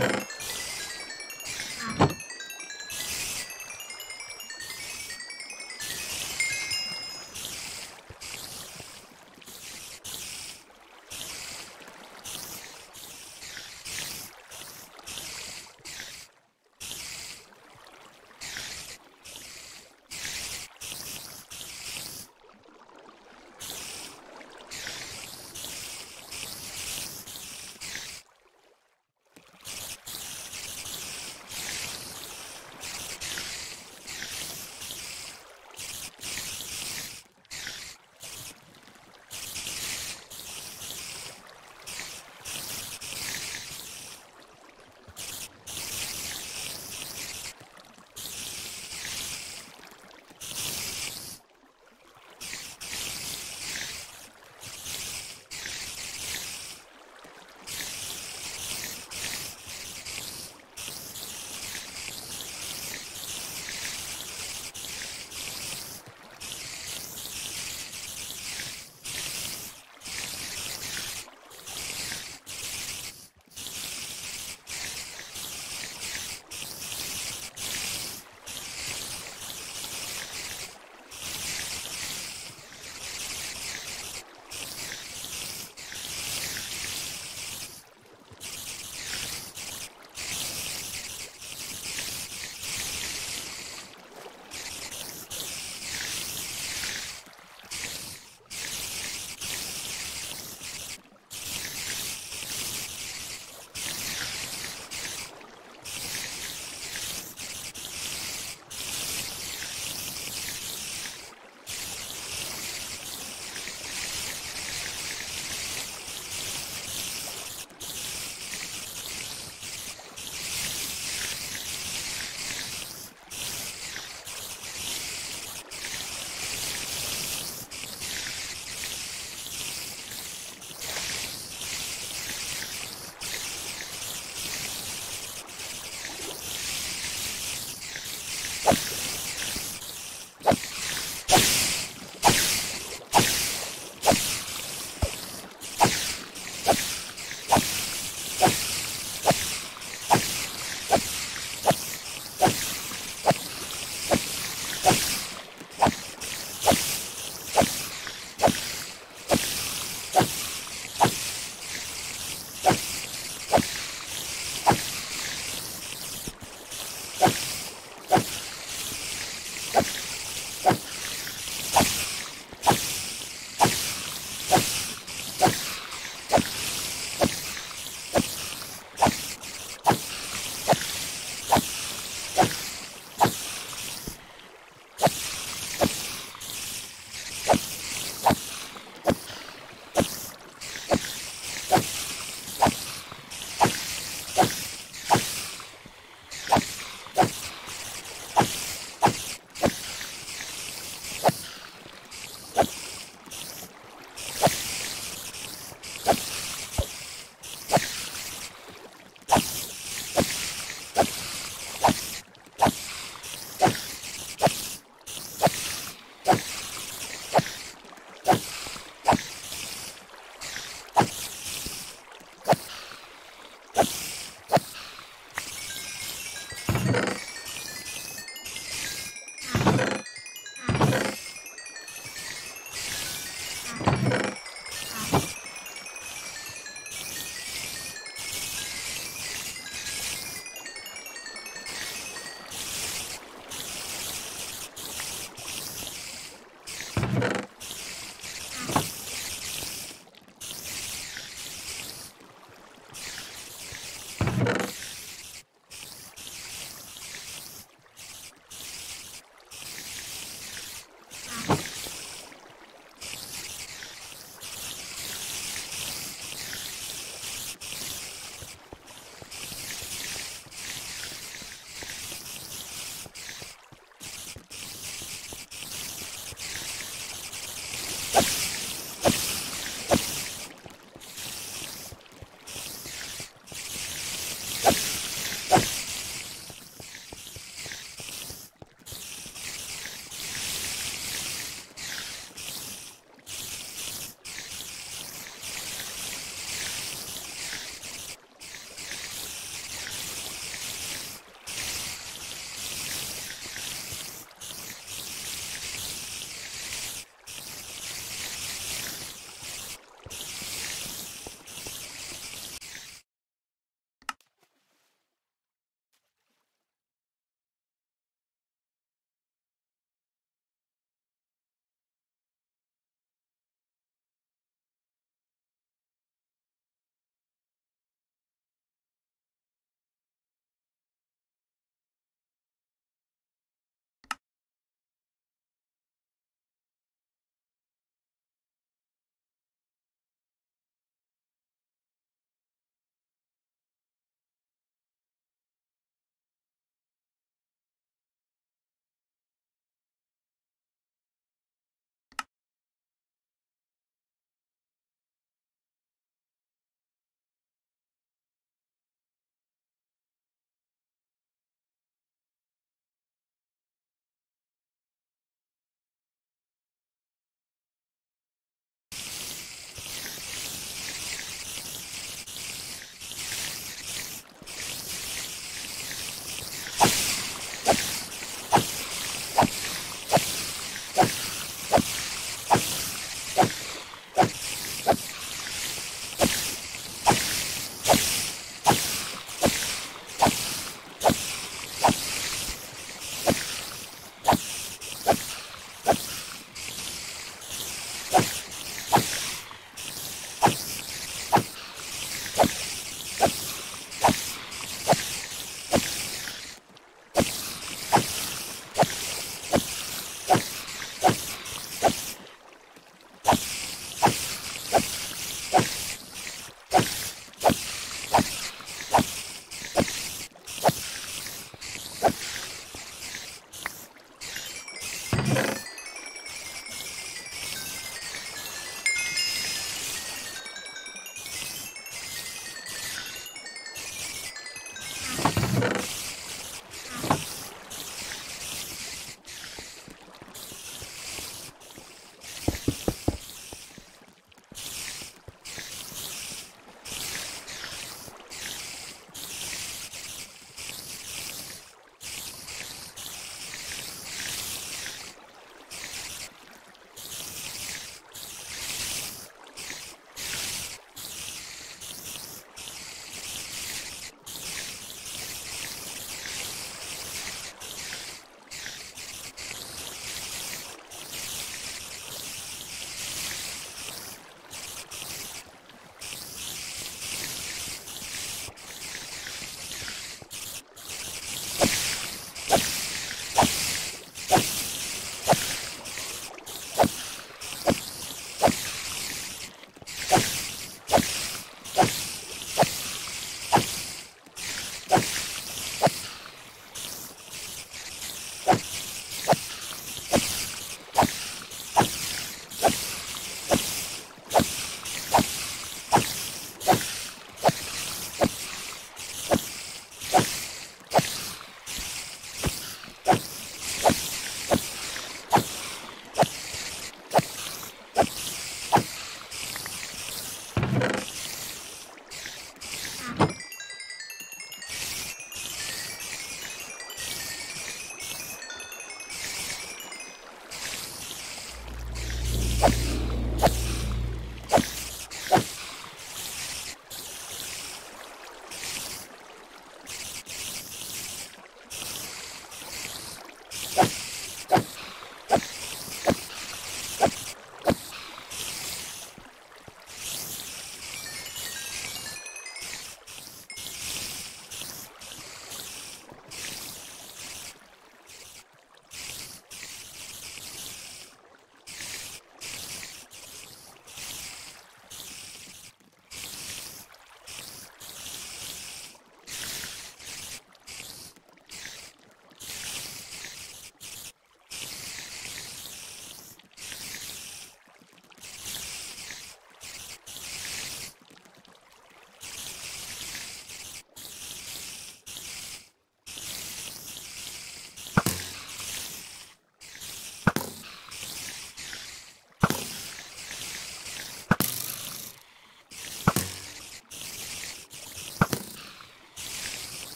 you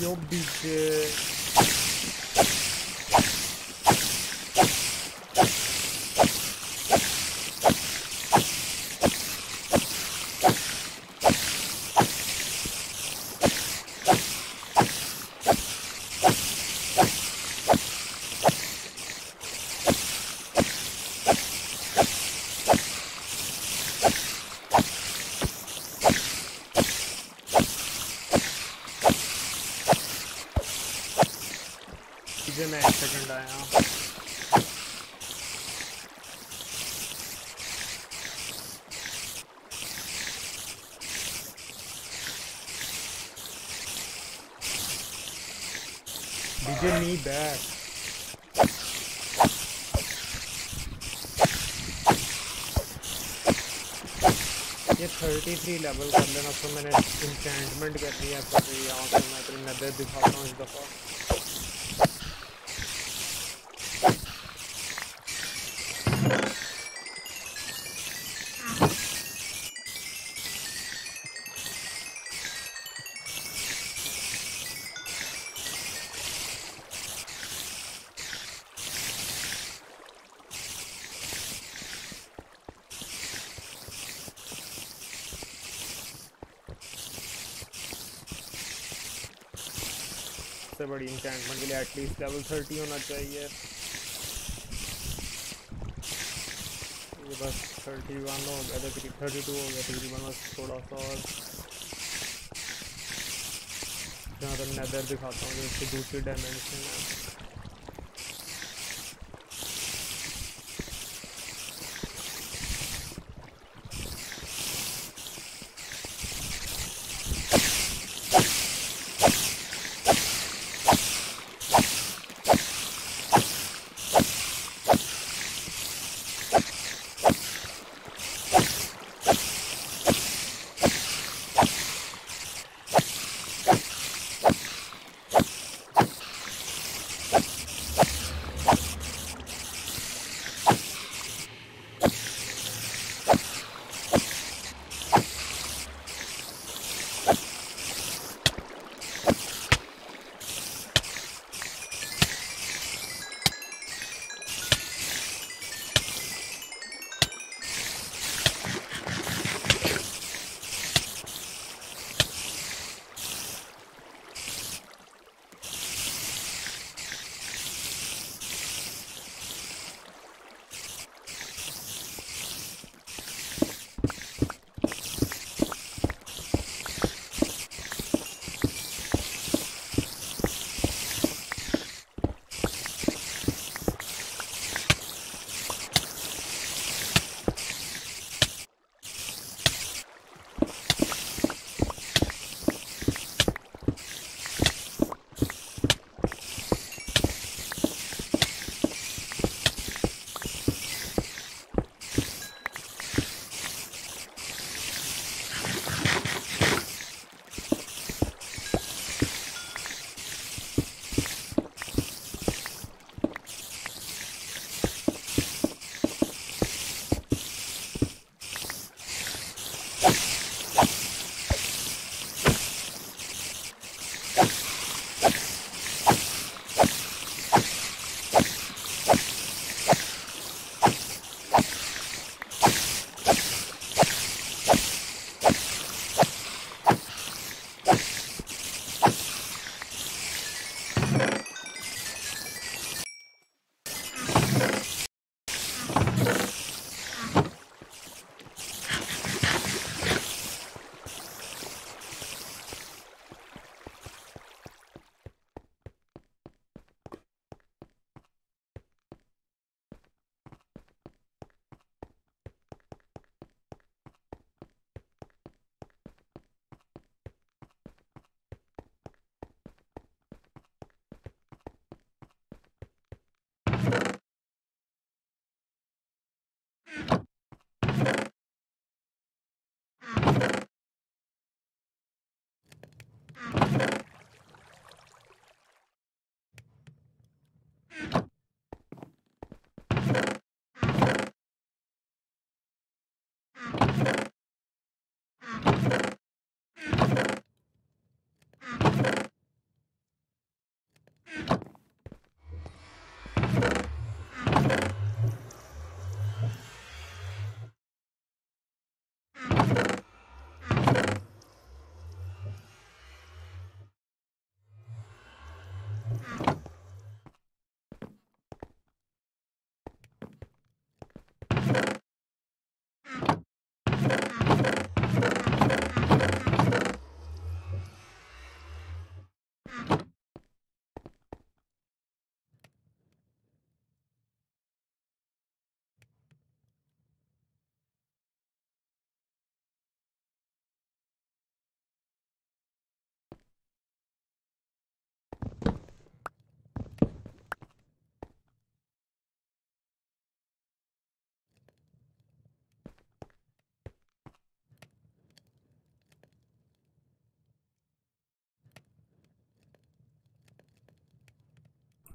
you'll be good. Three level कर लेना तो मैंने इंचमेंट कर दिया तो यहाँ पर मैं अपनी नज़र दिखाता हूँ इस दफ़ा। बड़ी इंचमेंट के लिए एटलीस्ट लेवल थर्टी होना चाहिए। ये बस थर्टी वन हो गया था थर्टी टू हो गया, तकरीबन बस थोड़ा सा और। जहाँ तक नदर दिखाता हूँ, जो इसकी दूसरी डायमेंशन है।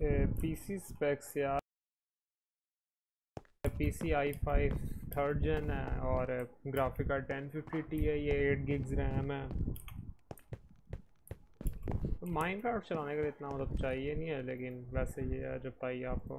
पीसी स्पेक्स यार। P C I five third gen है और graphic card ten fifty T है ये एट गिग्स रैम है। माइंड कार्ड चलाने के लिए इतना मतलब चाहिए नहीं है, लेकिन वैसे ये है जब पाइए आपको।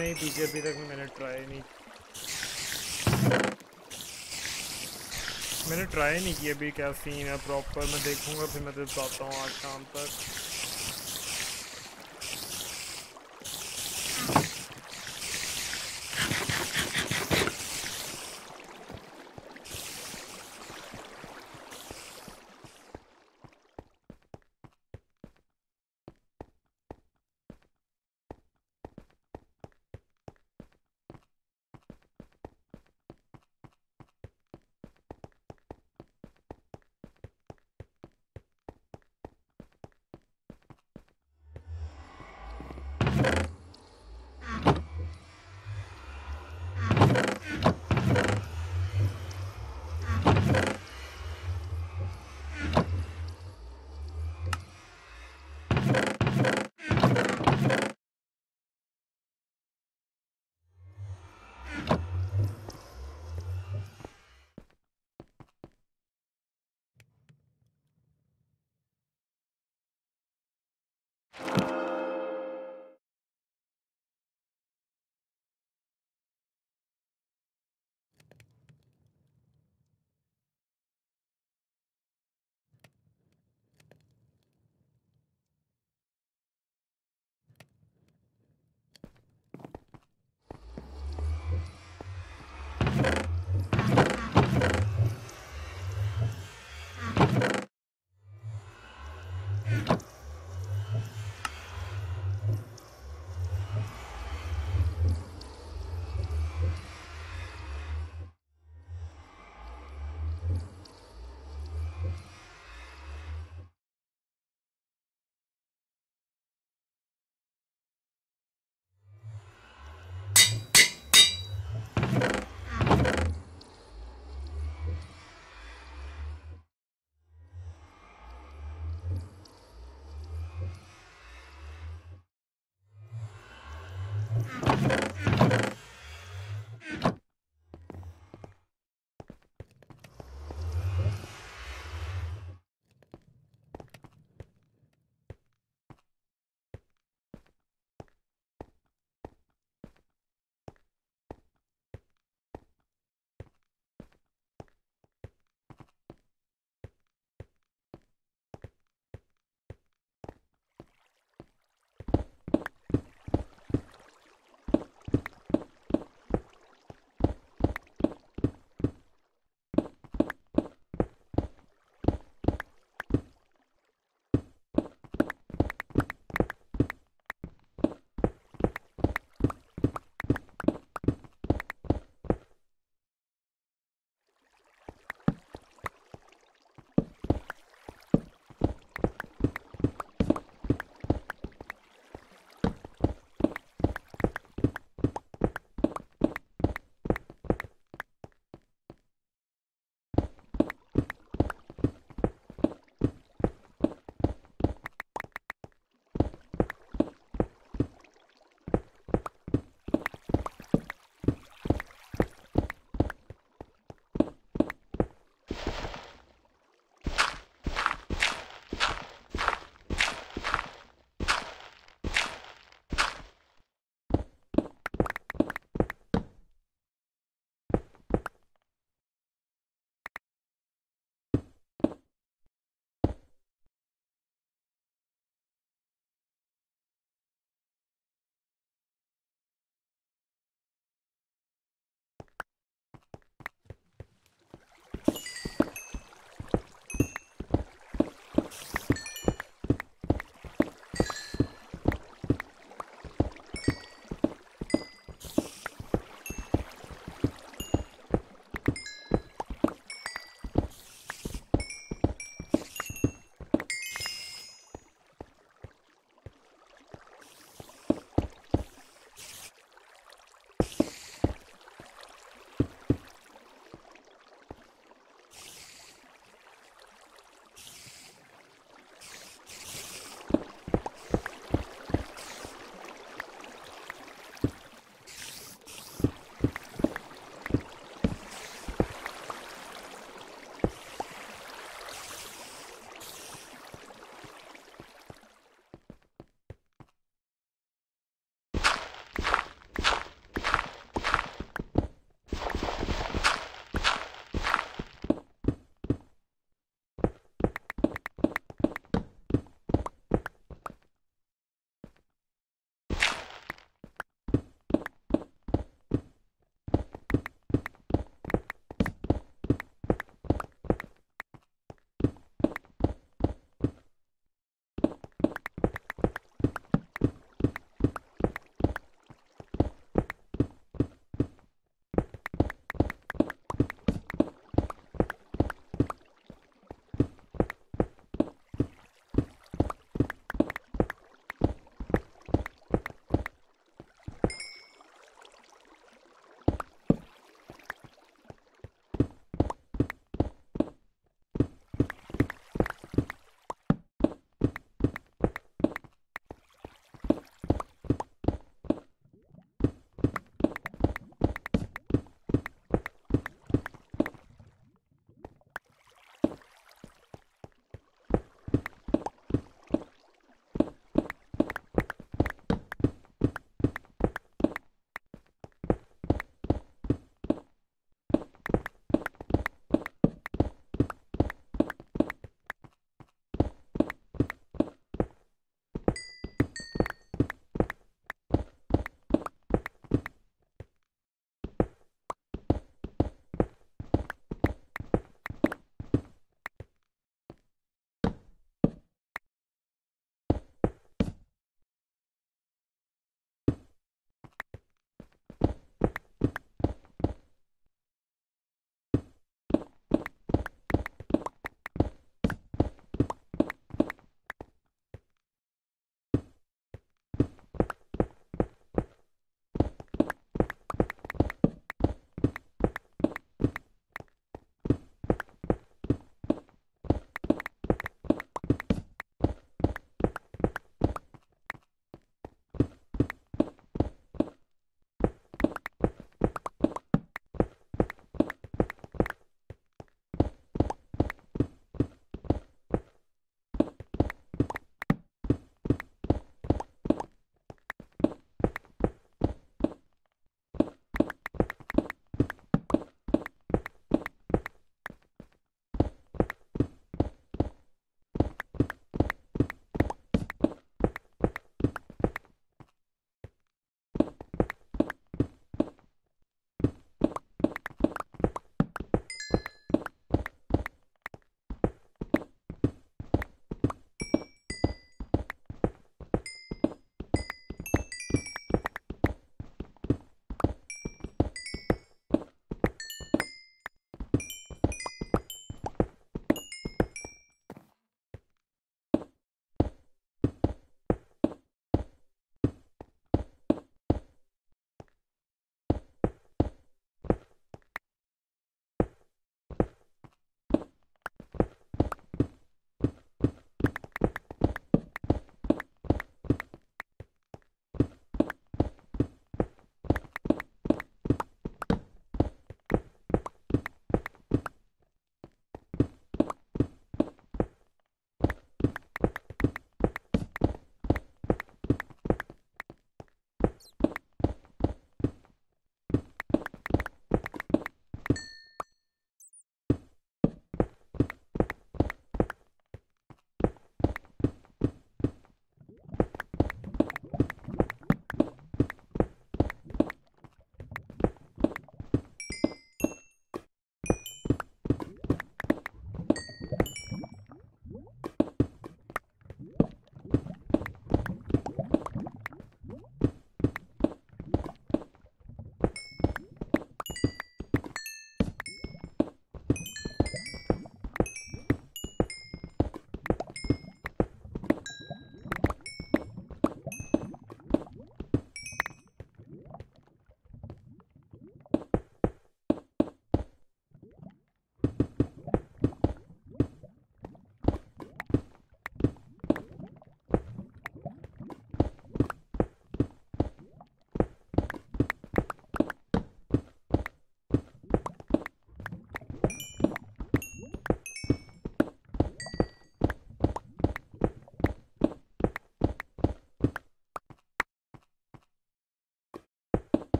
नहीं पीछे अभी तक मैंने ट्राई नहीं मैंने ट्राई नहीं किया अभी क्या सीन है प्रॉपर मैं देखूँगा, फिर मैं तो बताता हूँ आज शाम तक।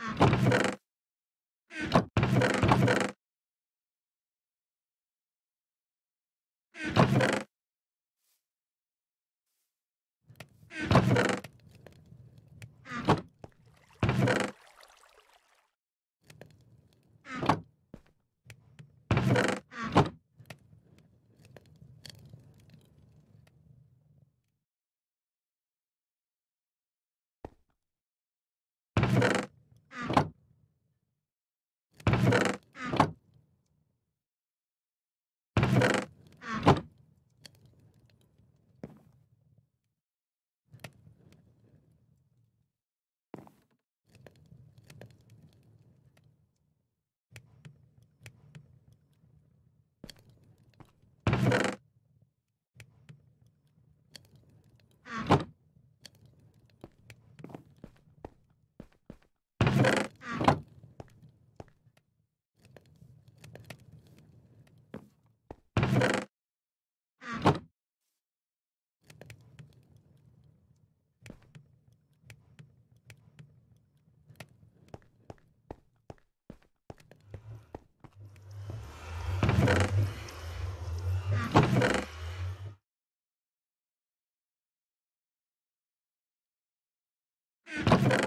you you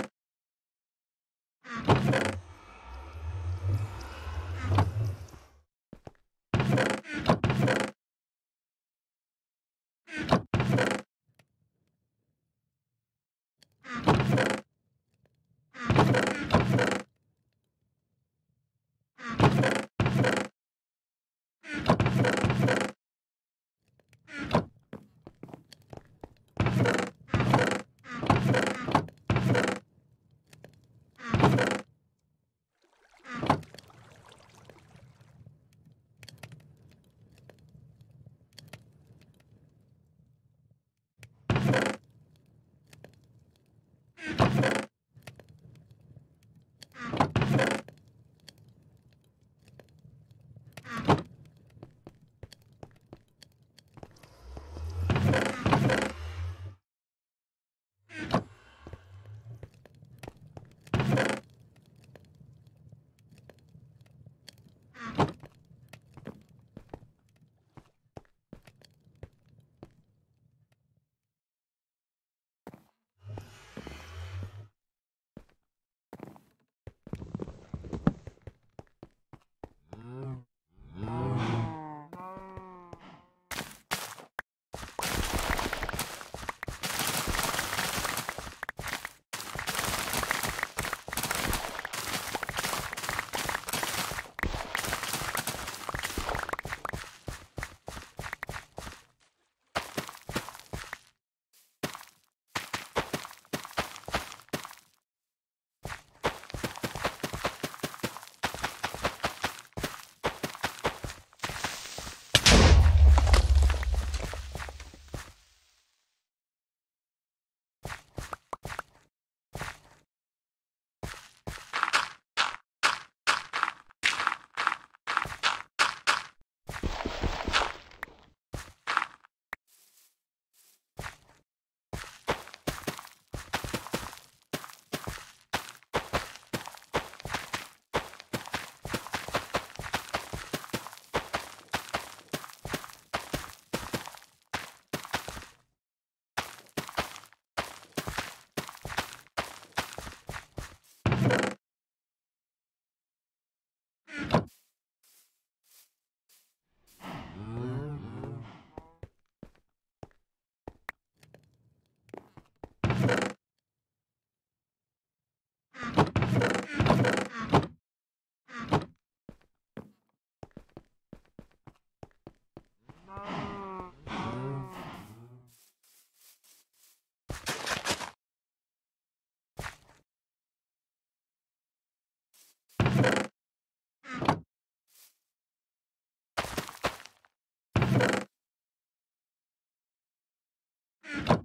Mm-hmm.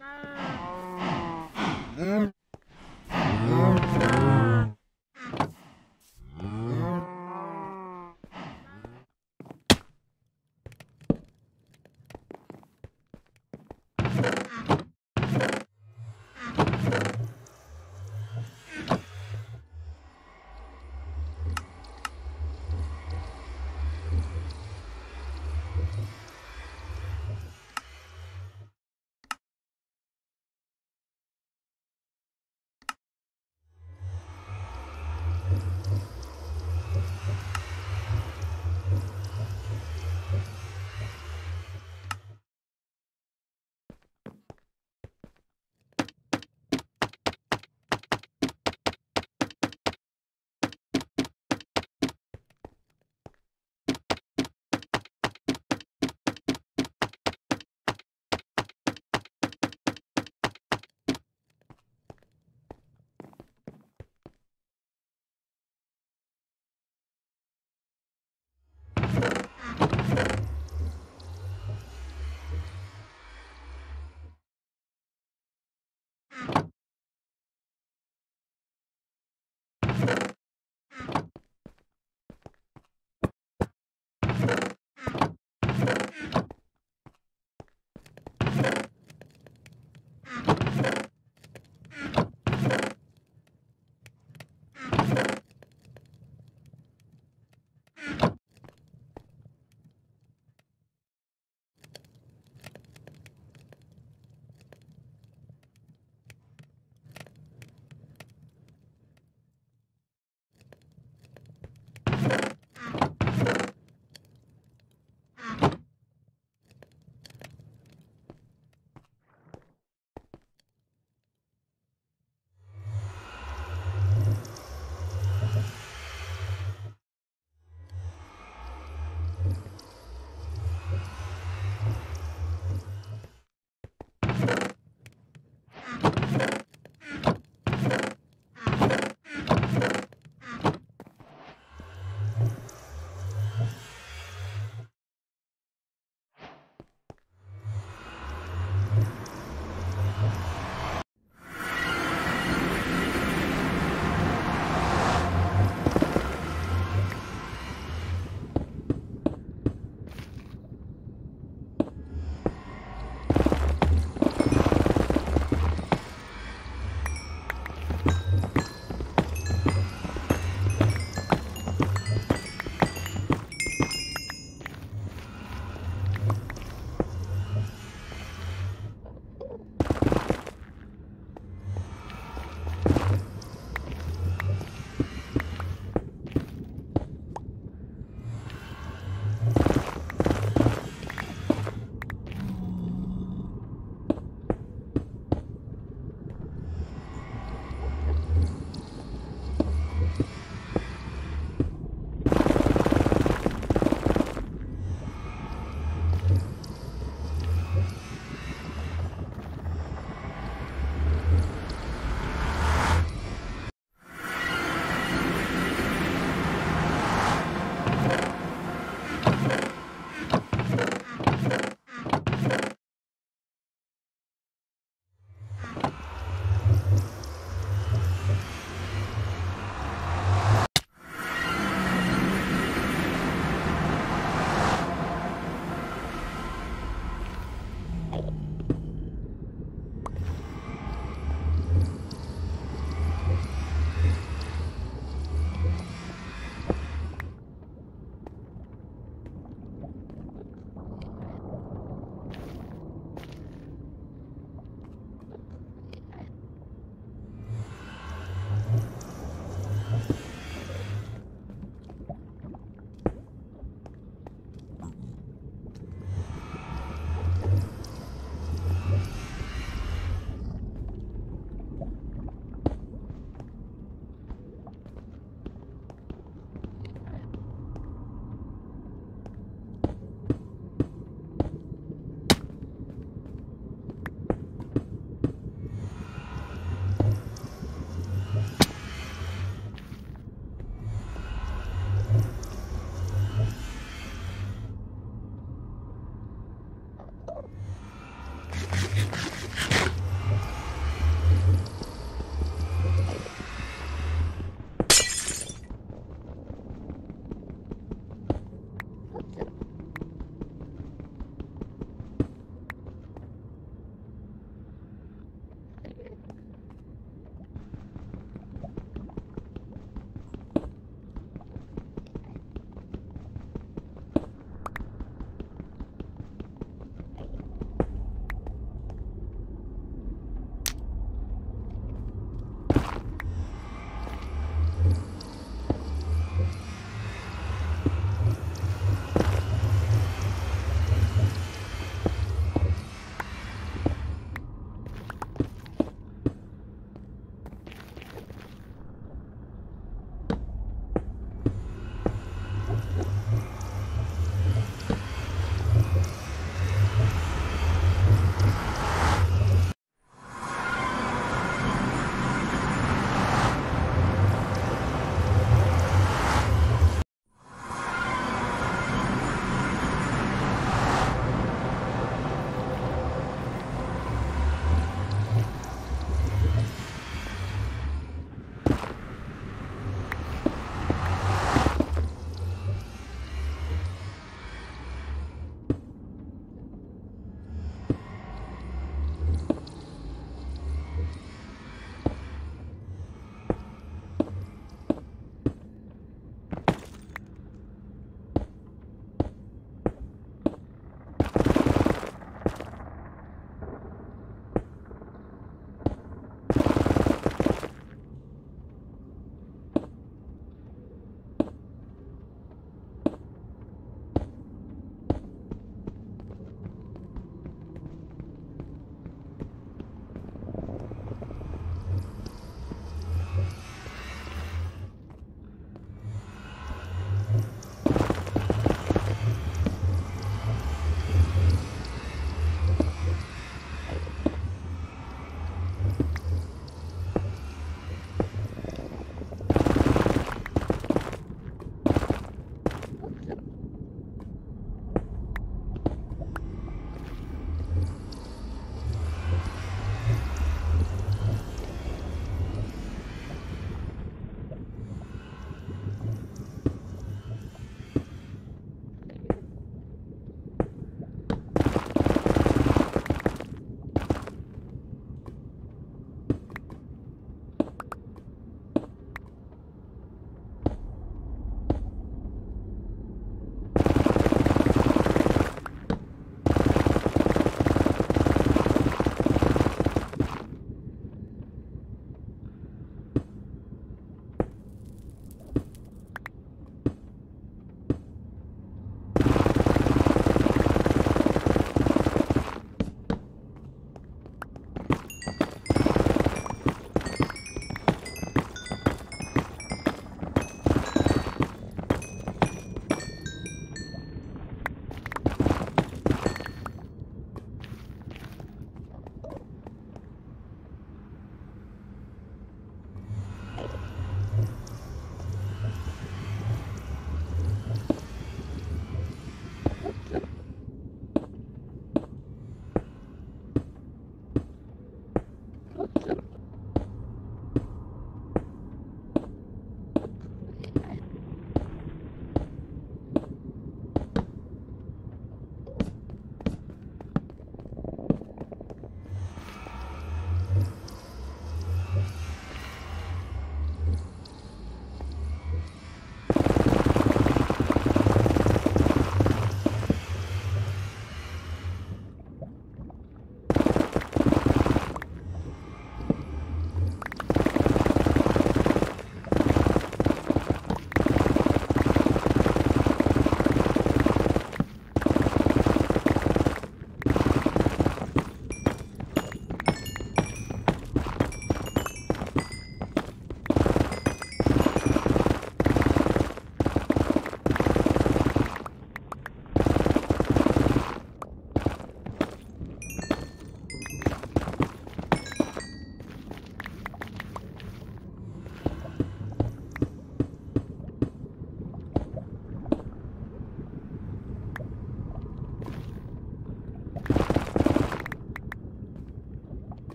No.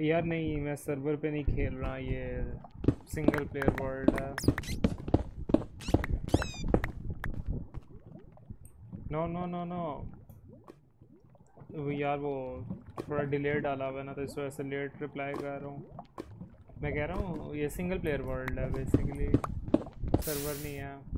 यार नहीं, मैं सर्वर पे नहीं खेल रहा, ये सिंगल प्लेयर वर्ल्ड है। नो नो नो नो वो यार वो थोड़ा डिले डाला हुआ है ना तो इस वजह से लेट रिप्लाई कर रहा हूँ। मैं कह रहा हूँ, ये सिंगल प्लेयर वर्ल्ड है बेसिकली सर्वर नहीं है।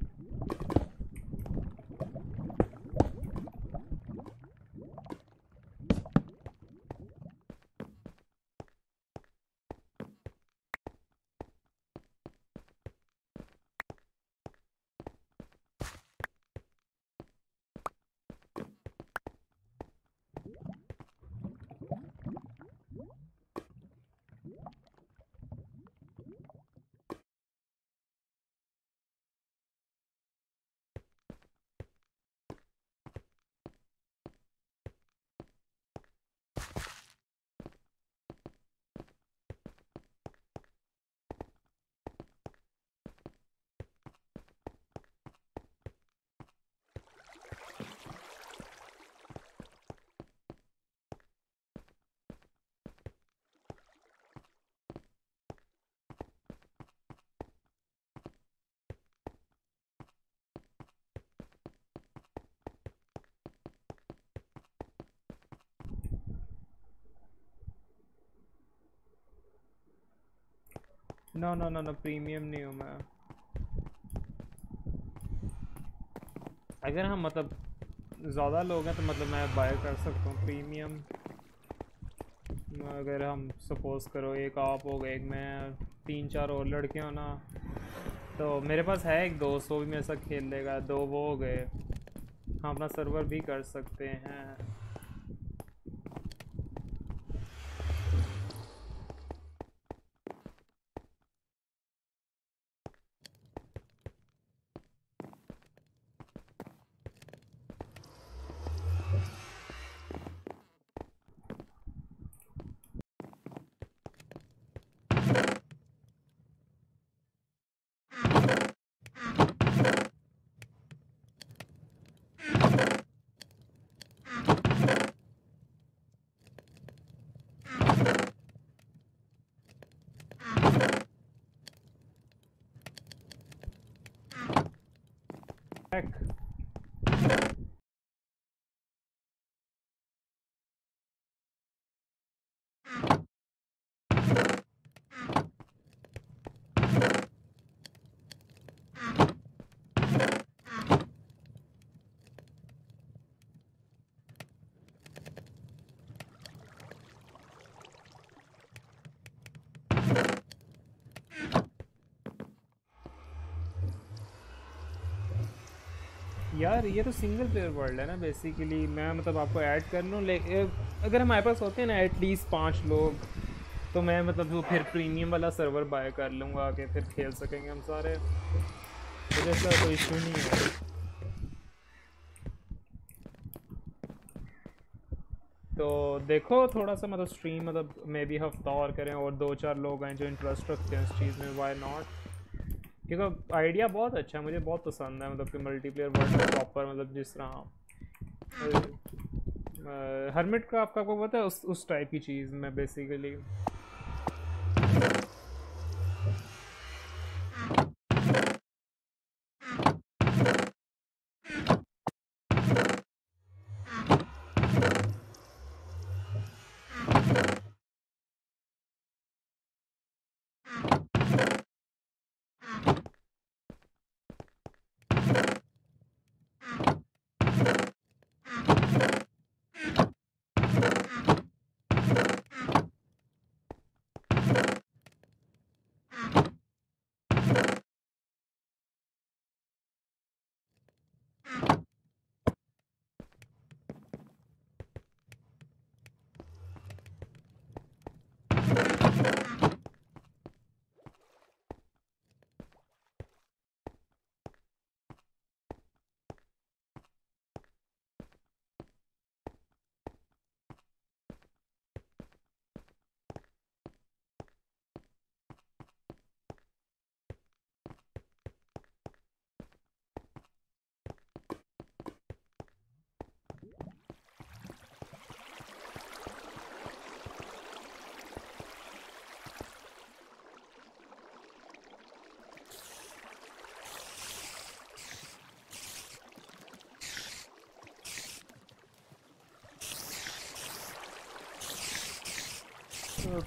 No no no no premium नहीं हूँ मैं। अगर हम मतलब ज़्यादा लोग हैं तो मतलब मैं बाय कर सकता हूँ प्रीमियम अगर हम सपोज़ करो एक आप हो गए, एक मैं तीन चार और लड़के हो ना तो मेरे पास है एक दोस्त, वो भी मेरे साथ खेल लेगा, दो वो हो गए। हम अपना सर्वर भी कर सकते हैं। यार, ये तो सिंगल प्लेयर वर्ल्ड है ना बेसिकली मैं मतलब आपको ऐड कर लूँ ले अगर हमारे पास होते हैं ना एटलीस्ट पाँच लोग तो मैं मतलब वो फिर प्रीमियम वाला सर्वर बाय कर लूँगा, आके फिर खेल सकेंगे हम सारे। तो ऐसा कोई इशू नहीं है। तो देखो थोड़ा सा मतलब स्ट्रीम मतलब मे बी हफ़्ता और करें, और दो चार लोग हैं जो इंटरेस्ट रखते हैं इस चीज़ में वाई नॉट क्योंकि आइडिया बहुत अच्छा है मुझे बहुत पसंद है मतलब कि मल्टीप्लेयर वर्ल्ड प्रॉपर मतलब जिस तरह हरमिट का आपका आपको पता है उस उस टाइप की चीज़ में बेसिकली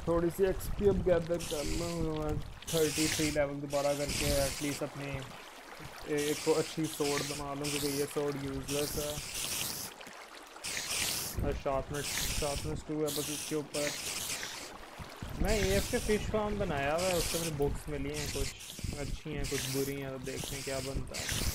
थोड़ी सी एक्सपी अब गैदर कर लूँ थर्टी थ्री लेवल दोबारा करके एटलीस्ट अपने एक को अच्छी सोड बना लूँ, क्योंकि ये सोड यूजलेस है। शार्पनेस शार्पनेस टू है, बस इसके ऊपर। मैं A F K fish farm बनाया हुआ है, उससे मुझे बुक्स मिली हैं, कुछ अच्छी हैं, कुछ बुरी हैं तो देखते हैं क्या बनता है।